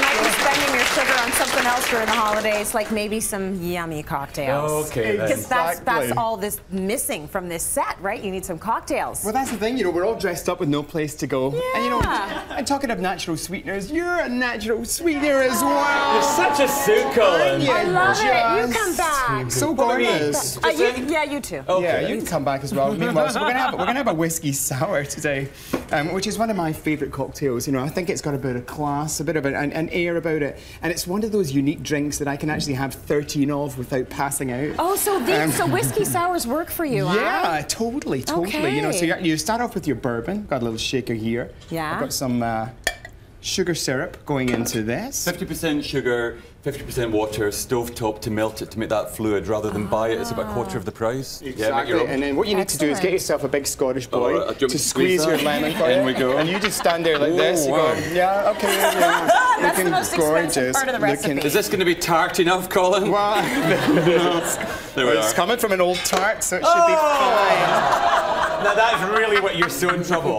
you might be spending your sugar on something else during the holidays, like maybe some yummy cocktails. Okay, then. Because that's, that's Exactly. all this missing from this set, right? You need some cocktails. Well, that's the thing, you know, we're all dressed up with no place to go. And you know, Yeah. and talking of natural sweeteners, you're a natural sweetener as well. You're such a suit, Colin. Yeah, I love it. You come back. So gorgeous. Uh, you, yeah, you too. Yeah, you can come back as well. Meanwhile, so we're gonna have we're gonna have a whiskey sour today, um, which is one of my favourite cocktails. You know, I think it's got a bit of class, a bit of an, an, air about it, and it's one of those unique drinks that I can actually have 13 of without passing out. Oh, so these, so whiskey sours work for you, huh? Um, Yeah, totally, totally. You know, so you, you start off with your bourbon. Got a little shaker here. Yeah. I've got some uh, sugar syrup going into this. 50% sugar, 50% water, stovetop to melt it to make that fluid rather than buy it. It's about a quarter of the price. Yeah, make Exactly. your own. and then what you need to do is get yourself a big Scottish boy Oh, uh, do you want me to to squeeze squeeze your that? lemon for In we go. And you just stand there like Oh, this. You wow. go, yeah, okay, yeah. That's the Looking most expensive gorgeous. part of the Looking- recipe. Is this going to be tart enough, Colin? Well, there we it's are. coming from an old tart, so it should be fine. Now that's really what you're so in trouble.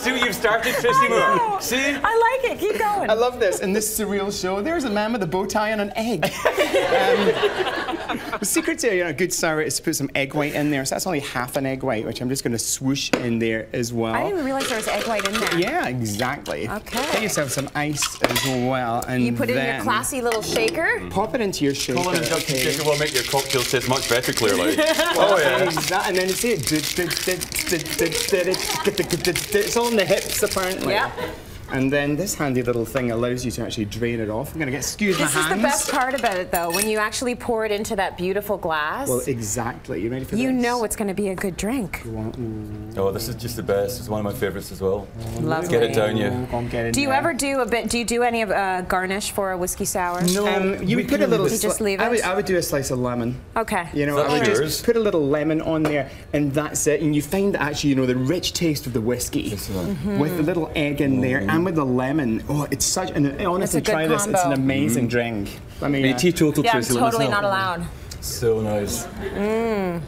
See what you've started, Tracy Moore? See? I like it. Keep going. I love this. In this surreal show, there's a man with a bow tie and an egg. um, the secret to you know, a good sour is to put some egg white in there. So that's only half an egg white, which I'm just going to swoosh in there as well. I didn't even realize there was egg white in there. Yeah, exactly. Okay. Get yourself some ice as well, and You put it in your classy little shaker. Pop it into your shaker. Colin and Dr. okay. Shaker will make your cocktails taste much better, clearly. oh, yeah. Exa- and then you see it. It's all the hips, apparently. Yeah. And then this handy little thing allows you to actually drain it off. I'm gonna get excuse This my is the best part about it, though, when you actually pour it into that beautiful glass. Well, exactly. You ready for you this? know it's going to be a good drink. Oh, this is just the best. It's one of my favourites as well. Lovely. Get it down, you. Go get Do you there. ever do a bit? Do you do any of uh, garnish for a whiskey sour? No. Um, you would put a little. You just sli- leave I would, it? I would do a slice of lemon. Okay. You know, Is I would yours? just put a little lemon on there, and that's it. And you find that actually, you know, the rich taste of the whiskey Mm-hmm. with the little egg in there and with the lemon. Oh, it's such. an honestly, a good try this. It's an combo. amazing drink. I mean, Are you uh, teetotal, Yeah, I'm Tracy? Let us totally not allowed. So nice.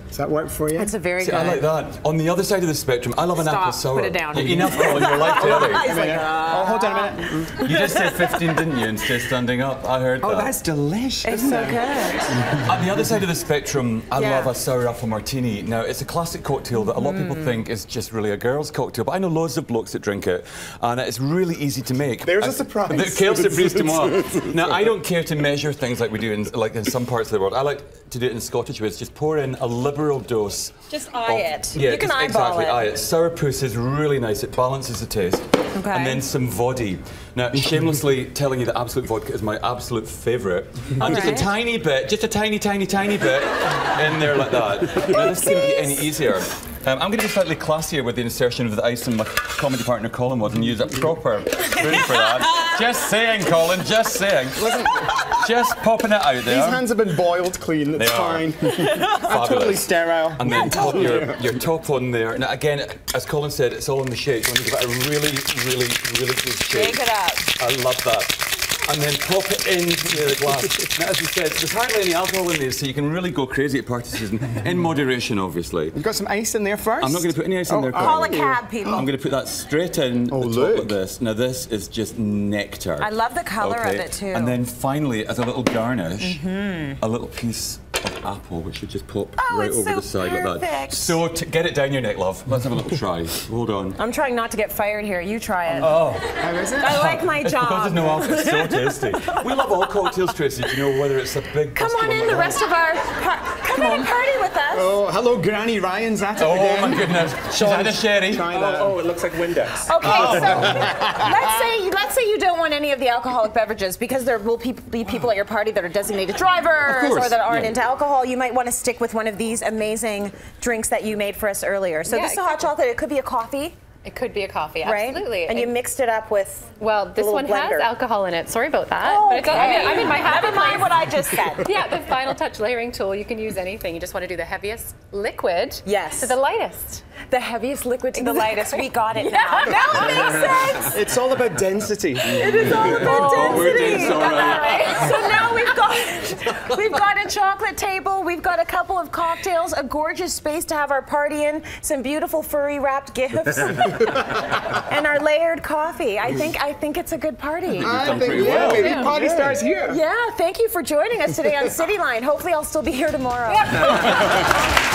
does that work for you? It's a very See, good. I like that. On the other side of the spectrum, I love an Stop. apple sour. Put it down. Yeah, enough, Colin. Your life early. He's like, uh, oh, hold on a minute. You just said 15, didn't you, instead of standing up? I heard Oh, that. that's delicious. it's so good. On the other side of the spectrum, I Yeah. love a sour apple martini. Now, it's a classic cocktail that a lot of Mm. people think is just really a girl's cocktail, but I know loads of blokes that drink it, and it's really easy to make. There's a I- surprise. The Quelle surprise tomorrow. now, I don't care to measure things like we do in like in some parts of the world. I like to do it in Scottish ways. Just pour in a liberal dose. Just eye of- it. Yeah, You can just eyeball exactly it. eye it. Sourpuss is really nice. It balances the taste. Okay. And then some vodka. Now, shamelessly telling you that Absolut Vodka is my absolute favourite. And just a tiny bit, just a tiny, tiny, tiny bit in there like that. Now, this couldn't be any easier. Um, I'm going to be slightly classier with the insertion of the ice and my comedy partner Colin was and use a proper spoon for that. Just saying, Colin, just saying. Listen, just popping it out there. These hands have been boiled clean. It's They are. fine. I'm totally sterile. And then pop your, your top on there. Now, again, as Colin said, it's all in the shake. You want to give it a really, really, really good shake. Shake it up. I love that. And then pop it into the glass. Now, as you said, there's hardly any alcohol in these, so you can really go crazy at party season. In moderation, obviously. You've got some ice in there first. I'm not going to put any ice Oh, in there, oh. Colin. Call a cab, people. I'm going to put that straight in Oh, the top look. of this. Now, this is just nectar. I love the colour of it, too. And then finally, as a little garnish, Mm-hmm. a little piece of apple, which should just pop Oh, right over so the side like that. So, to get it down your neck, love. Let's have a little try. Hold on. I'm trying not to get fired here. You try it. Oh, How is it? I like my because job. there's no alcohol. It's so tasty. We love all cocktails, Tracy. Do you know whether it's a big Come on in, the that? rest of our. Par- come, in and party with us. Oh, hello, Granny Ryan's at it Oh again. my goodness. She's had a sherry. Try that. Oh, oh, it looks like Windex. Okay, oh. so let's say let's say you don't want any of the alcoholic beverages because there will peop be people at your party that are designated drivers or that aren't yeah. into alcohol. You might want to stick with one of these amazing drinks that you made for us earlier. So Yeah, this is a hot chocolate. It could be a coffee, It could be a coffee, right? absolutely. And you mixed it up with. well, this little one blender. has alcohol in it. Sorry about that. Oh, But it's, I'm, in, I'm in my Never mind place. what I just said. Yeah, the final touch layering tool. You can use anything. You just want to do the heaviest liquid Yes. to the lightest. The heaviest liquid to the lightest. We got it Yeah, now. Now it makes sense. It's all about density. It is all about Oh, we're density. dense, all right. So now we've got we've got a chocolate table, we've got a couple of cocktails, a gorgeous space to have our party in, some beautiful furry wrapped gifts. and our layered coffee. I think I think it's a good party. I think, pretty yeah, well. baby, Yeah. party starts here. Yeah, thank you for joining us today on Cityline. Hopefully, I'll still be here tomorrow.